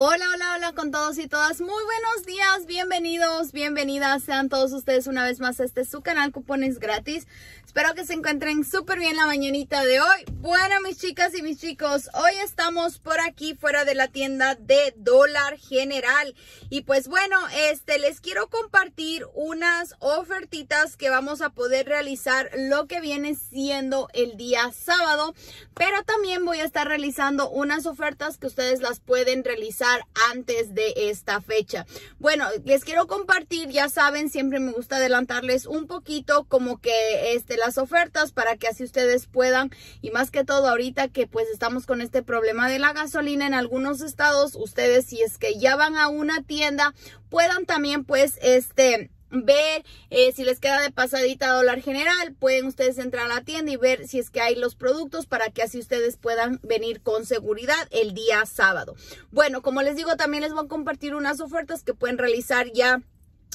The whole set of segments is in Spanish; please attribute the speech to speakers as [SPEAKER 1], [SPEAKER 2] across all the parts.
[SPEAKER 1] Hola, hola, hola con todos y todas. Muy buenos días, bienvenidos, bienvenidas sean todos ustedes una vez más a este su canal Cupones Gratis. Espero que se encuentren súper bien la mañanita de hoy. Bueno, mis chicas y mis chicos, hoy estamos por aquí fuera de la tienda de Dólar General. Y pues bueno, este les quiero compartir unas ofertitas que vamos a poder realizar lo que viene siendo el día sábado. Pero también voy a estar realizando unas ofertas que ustedes las pueden realizar antes de esta fecha. Bueno, les quiero compartir, ya saben, siempre me gusta adelantarles un poquito como que este las ofertas para que así ustedes puedan y más que todo ahorita que pues estamos con este problema de la gasolina en algunos estados, ustedes si es que ya van a una tienda puedan también pues este ver eh, si les queda de pasadita dólar general, pueden ustedes entrar a la tienda y ver si es que hay los productos para que así ustedes puedan venir con seguridad el día sábado. Bueno, como les digo, también les voy a compartir unas ofertas que pueden realizar ya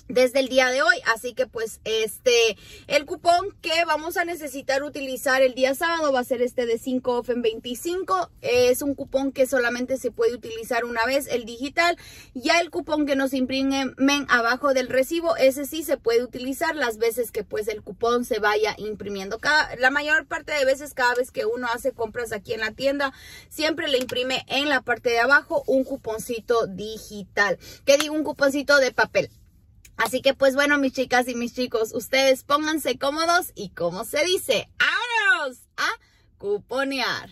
[SPEAKER 1] desde el día de hoy. Así que pues este, el cupón que vamos a necesitar utilizar el día sábado va a ser este de 5 off en 25. Es un cupón que solamente se puede utilizar una vez, el digital. Ya el cupón que nos imprimen abajo del recibo, ese sí se puede utilizar las veces que pues el cupón se vaya imprimiendo. Cada, la mayor parte de veces cada vez que uno hace compras aquí en la tienda, siempre le imprime en la parte de abajo un cuponcito digital. Que digo un cuponcito de papel. Así que pues bueno, mis chicas y mis chicos, ustedes pónganse cómodos y como se dice, ¡vámonos a cuponear!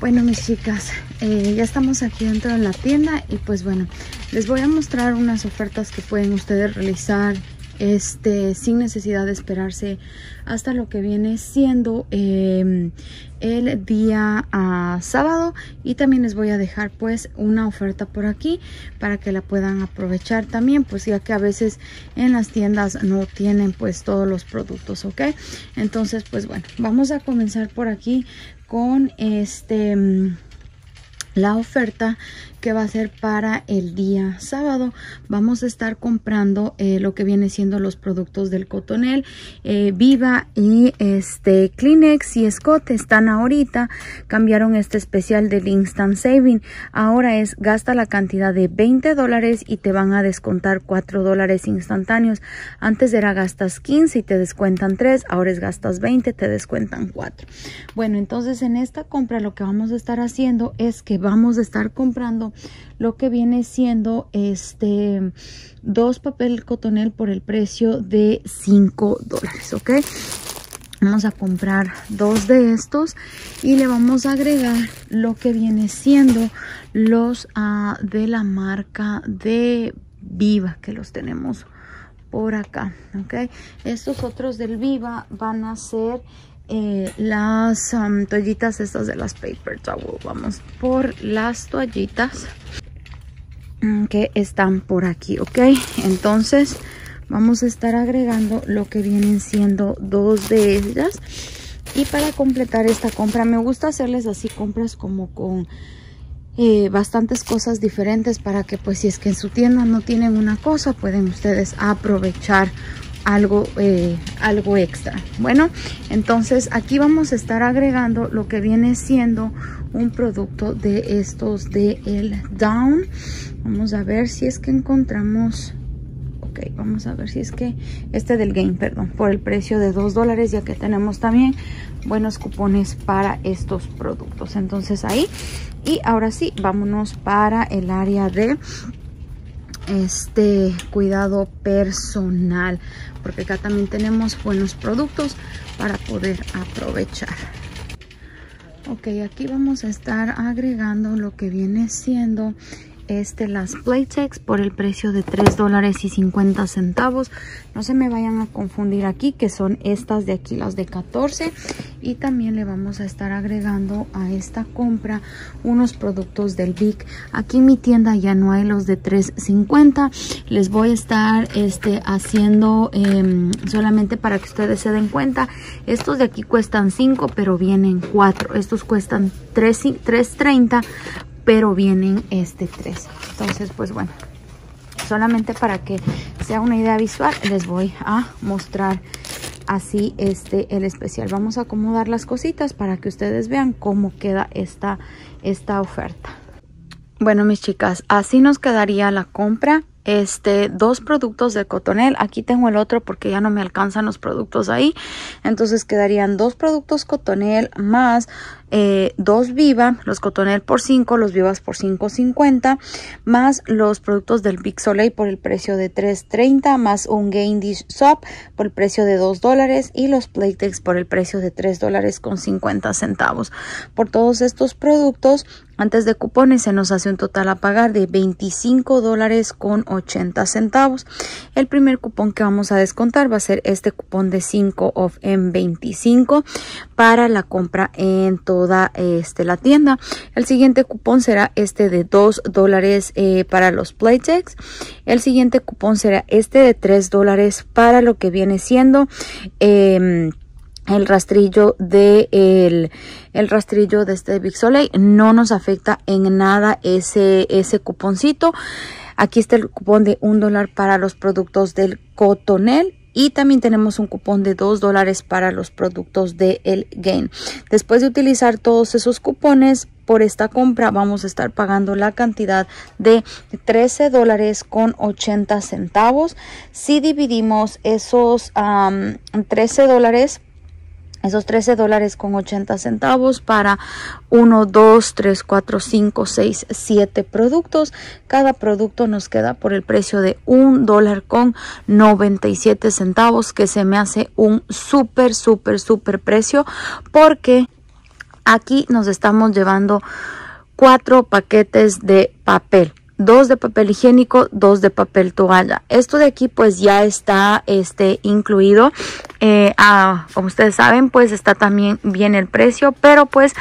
[SPEAKER 2] Bueno, mis chicas, eh, ya estamos aquí dentro de la tienda y pues bueno, les voy a mostrar unas ofertas que pueden ustedes realizar este sin necesidad de esperarse hasta lo que viene siendo em, el día ah, sábado. Y también les voy a dejar pues una oferta por aquí para que la puedan aprovechar también pues ya que a veces en las tiendas no tienen pues todos los productos ok entonces pues bueno vamos a comenzar por aquí con este la oferta que va a ser para el día sábado. Vamos a estar comprando eh, lo que viene siendo los productos del Cotonel, eh, Viva y este Kleenex y Scott están ahorita. Cambiaron este especial del Instant Saving. Ahora es gasta la cantidad de 20 dólares y te van a descontar 4 dólares instantáneos. Antes era gastas 15 y te descuentan 3. Ahora es gastas 20, te descuentan 4. Bueno, entonces en esta compra lo que vamos a estar haciendo es que vamos a estar comprando lo que viene siendo este dos papel cotonel por el precio de 5 dólares, ¿ok? Vamos a comprar dos de estos y le vamos a agregar lo que viene siendo los uh, de la marca de Viva que los tenemos por acá, ¿ok? Estos otros del Viva van a ser eh, las toallitas estas de las paper towel. Vamos por las toallitas mm, que están por aquí ok entonces vamos a estar agregando lo que vienen siendo dos de ellas. Y para completar esta compra me gusta hacerles así compras como con eh, bastantes cosas diferentes para que pues si es que en su tienda no tienen una cosa pueden ustedes aprovechar algo, eh, algo extra. Bueno, entonces aquí vamos a estar agregando lo que viene siendo un producto de estos de el Down. Vamos a ver si es que encontramos... Ok, vamos a ver si es que este del Game, perdón, por el precio de 2 dólares, ya que tenemos también buenos cupones para estos productos. Entonces ahí, y ahora sí, vámonos para el área de este cuidado personal porque acá también tenemos buenos productos para poder aprovechar. Ok aquí vamos a estar agregando lo que viene siendo este las Playtex por el precio de 3 dólares y 50 centavos. No se me vayan a confundir aquí que son estas de aquí las de 14 y también le vamos a estar agregando a esta compra unos productos del Vic. Aquí en mi tienda ya no hay los de 3.50 les voy a estar este haciendo eh, solamente para que ustedes se den cuenta. Estos de aquí cuestan 5 pero vienen 4 estos cuestan 3.30 pero vienen este 3 entonces pues bueno solamente para que sea una idea visual les voy a mostrar así este el especial. Vamos a acomodar las cositas para que ustedes vean cómo queda esta esta oferta. Bueno, mis chicas, así nos quedaría la compra este dos productos de cotonel. Aquí tengo el otro porque ya no me alcanzan los productos ahí. Entonces quedarían dos productos cotonel más eh, dos viva los cotonel por 5 los vivas por 5.50 más los productos del Big Soleil por el precio de 3.30 más un Gain Dish Soap por el precio de 2 dólares y los Playtex por el precio de 3 dólares con 50 centavos por todos estos productos antes de cupones se nos hace un total a pagar de 25 dólares con 80 centavos. El primer cupón que vamos a descontar va a ser este cupón de 5 off en 25 para la compra en toda este, la tienda. El siguiente cupón será este de 2 dólares eh, para los Playtex. El siguiente cupón será este de 3 dólares para lo que viene siendo... Eh, el rastrillo de el, el, rastrillo de este Big Soleil no nos afecta en nada ese, ese cuponcito. Aquí está el cupón de un dólar para los productos del Cotonel y también tenemos un cupón de 2 dólares para los productos de el Gain. Después de utilizar todos esos cupones por esta compra vamos a estar pagando la cantidad de 13 dólares con 80 centavos. Si dividimos esos 13 dólares esos 13 dólares con 80 centavos para 1, 2, 3, 4, 5, 6, 7 productos. Cada producto nos queda por el precio de 1 dólar con 97 centavos que se me hace un súper, súper, súper precio porque aquí nos estamos llevando cuatro paquetes de papel dos de papel higiénico, dos de papel toalla. Esto de aquí pues ya está este incluido. Eh, ah, como ustedes saben pues está también bien el precio, pero pues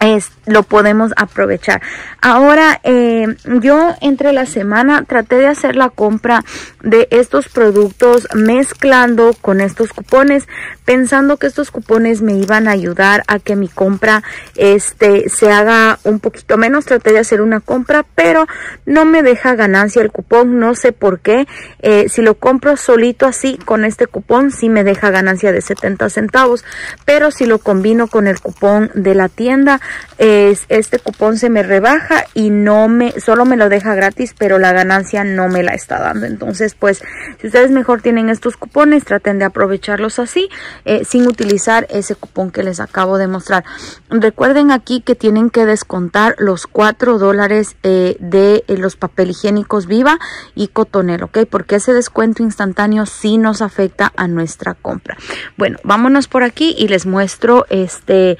[SPEAKER 2] es, lo podemos aprovechar. Ahora, eh, yo entre la semana traté de hacer la compra de estos productos mezclando con estos cupones, pensando que estos cupones me iban a ayudar a que mi compra este, se haga un poquito menos. Traté de hacer una compra, pero no me deja ganancia el cupón, no sé por qué. Eh, si lo compro solito así con este cupón, sí me deja ganancia de 70 centavos, pero si lo combino con el cupón de la tienda, es, este cupón se me rebaja y no me, solo me lo deja gratis, pero la ganancia no me la está dando. Entonces, pues, si ustedes mejor tienen estos cupones, traten de aprovecharlos así, eh, sin utilizar ese cupón que les acabo de mostrar. Recuerden aquí que tienen que descontar los 4 dólares eh, de eh, los papel higiénicos Viva y Cotonel, ¿ok? Porque ese descuento instantáneo sí nos afecta a nuestra compra. Bueno, vámonos por aquí y les muestro este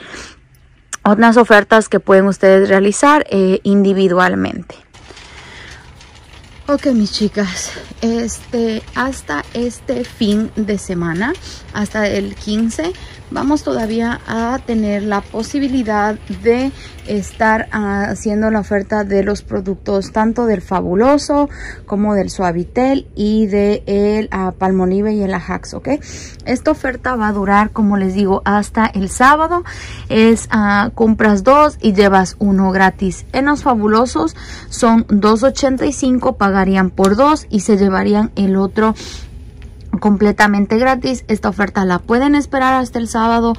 [SPEAKER 2] otras ofertas que pueden ustedes realizar eh, individualmente. Ok, mis chicas, este, hasta este fin de semana, hasta el 15, vamos todavía a tener la posibilidad de estar haciendo la oferta de los productos tanto del Fabuloso como del Suavitel y de el uh, Palmolive y el Ajax, ¿ok? Esta oferta va a durar, como les digo, hasta el sábado. Es uh, compras dos y llevas uno gratis. En los Fabulosos son 2.85, pagarían por dos y se llevarían el otro completamente gratis. Esta oferta la pueden esperar hasta el sábado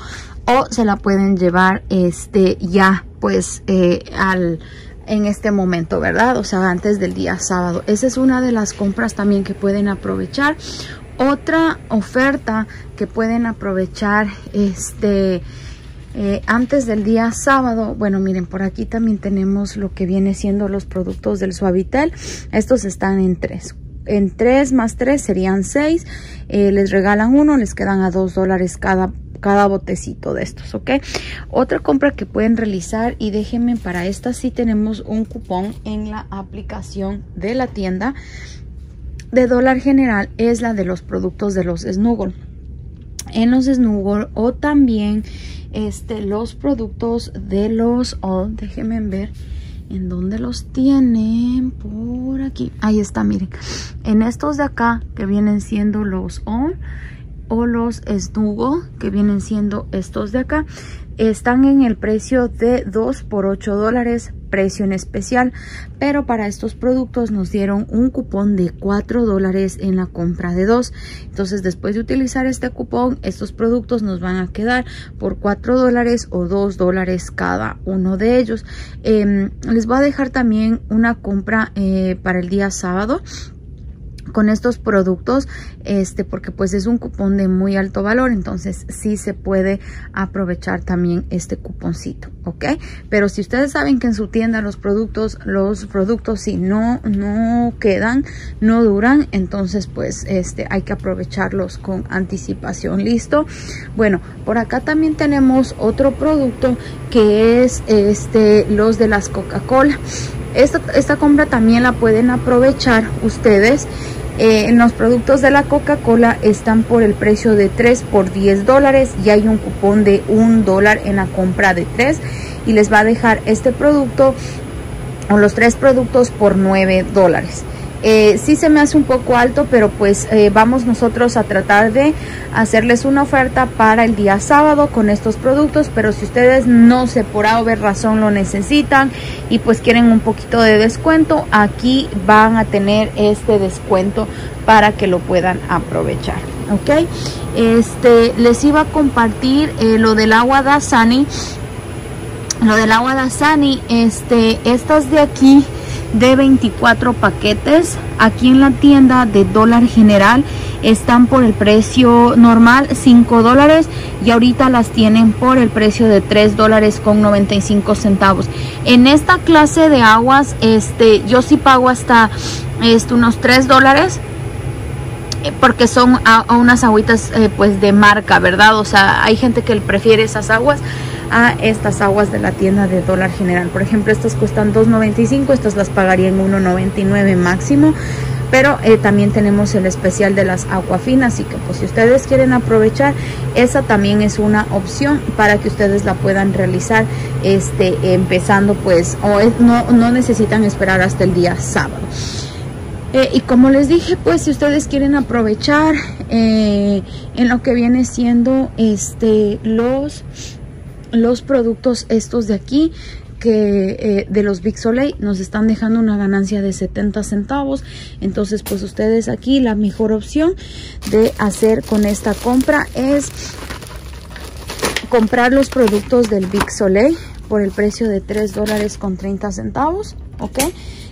[SPEAKER 2] o se la pueden llevar este ya pues eh, al en este momento, ¿verdad? O sea, antes del día sábado. Esa es una de las compras también que pueden aprovechar. Otra oferta que pueden aprovechar este eh, antes del día sábado. Bueno, miren, por aquí también tenemos lo que viene siendo los productos del Suavitel. Estos están en tres en 3 más 3 serían 6. Eh, les regalan uno, les quedan a 2 dólares cada cada botecito de estos, ¿ok? Otra compra que pueden realizar y déjenme para esta sí tenemos un cupón en la aplicación de la tienda de dólar general es la de los productos de los Snuggle. En los Snuggle o también este, los productos de los All, déjenme ver ¿En dónde los tienen? Por aquí. Ahí está, miren. En estos de acá, que vienen siendo los On o los Snuggle, que vienen siendo estos de acá, están en el precio de 2 por 8 dólares precio en especial, pero para estos productos nos dieron un cupón de 4 dólares en la compra de dos. Entonces después de utilizar este cupón, estos productos nos van a quedar por 4 dólares o 2 dólares cada uno de ellos. Em, les voy a dejar también una compra eh, para el día sábado con estos productos este porque pues es un cupón de muy alto valor entonces sí se puede aprovechar también este cuponcito ok pero si ustedes saben que en su tienda los productos los productos si no no quedan no duran entonces pues este hay que aprovecharlos con anticipación. Listo bueno por acá también tenemos otro producto que es este los de las coca cola esta, esta compra también la pueden aprovechar ustedes eh, los productos de la Coca-Cola están por el precio de 3 por 10 dólares y hay un cupón de 1 dólar en la compra de 3 y les va a dejar este producto o los tres productos por 9 dólares. Eh, sí se me hace un poco alto, pero pues eh, vamos nosotros a tratar de hacerles una oferta para el día sábado con estos productos, pero si ustedes no sé por A razón lo necesitan y pues quieren un poquito de descuento, aquí van a tener este descuento para que lo puedan aprovechar. Ok, este les iba a compartir eh, lo del agua Dasani. Lo del agua Dasani, este, estas de aquí de 24 paquetes. Aquí en la tienda de dólar general están por el precio normal 5 dólares y ahorita las tienen por el precio de 3 dólares con 95 centavos. En esta clase de aguas este yo sí pago hasta este, unos 3 dólares porque son unas agüitas eh, pues de marca verdad o sea hay gente que prefiere esas aguas a estas aguas de la tienda de dólar general. Por ejemplo, estas cuestan 2.95, estas las pagaría en 1.99 máximo. Pero eh, también tenemos el especial de las aguafinas, así que pues si ustedes quieren aprovechar, esa también es una opción para que ustedes la puedan realizar este empezando pues o no, no necesitan esperar hasta el día sábado. Eh, y como les dije, pues si ustedes quieren aprovechar eh, en lo que viene siendo este los los productos estos de aquí que eh, de los Big Soleil nos están dejando una ganancia de 70 centavos. Entonces pues ustedes aquí la mejor opción de hacer con esta compra es comprar los productos del Big Soleil por el precio de 3 dólares con 30 centavos ok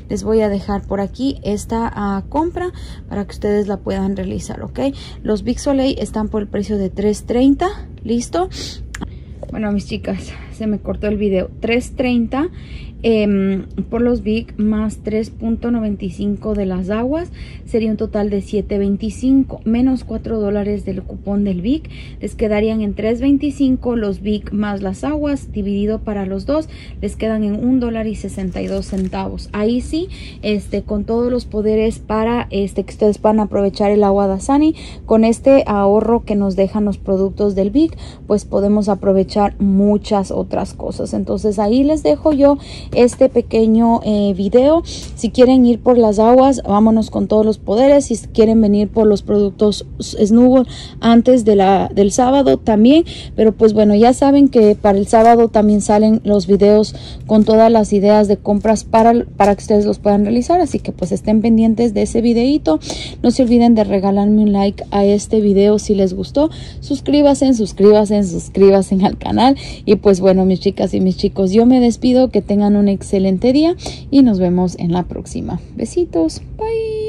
[SPEAKER 2] les voy a dejar por aquí esta ah, compra para que ustedes la puedan realizar ok los Big Soleil están por el precio de 3.30 listo bueno, mis chicas, se me cortó el video. 3.30 Em, por los Big más 3.95 de las aguas sería un total de 7.25 menos 4 dólares del cupón del Big. Les quedarían en 3.25 los Big más las aguas dividido para los dos les quedan en un dólar y 62 centavos. Ahí sí este con todos los poderes para este que ustedes van a aprovechar el agua Dasani con este ahorro que nos dejan los productos del Big pues podemos aprovechar muchas otras cosas. Entonces ahí les dejo yo este pequeño eh, video. Si quieren ir por las aguas, vámonos con todos los poderes. Si quieren venir por los productos Snuggle antes de la, del sábado también. Pero pues bueno, ya saben que para el sábado también salen los videos con todas las ideas de compras para, para que ustedes los puedan realizar. Así que pues estén pendientes de ese videito. No se olviden de regalarme un like a este video si les gustó. Suscríbanse, suscríbanse, suscríbanse al canal. Y pues bueno, mis chicas y mis chicos, yo me despido. Que un excelente día y nos vemos en la próxima. Besitos. Bye.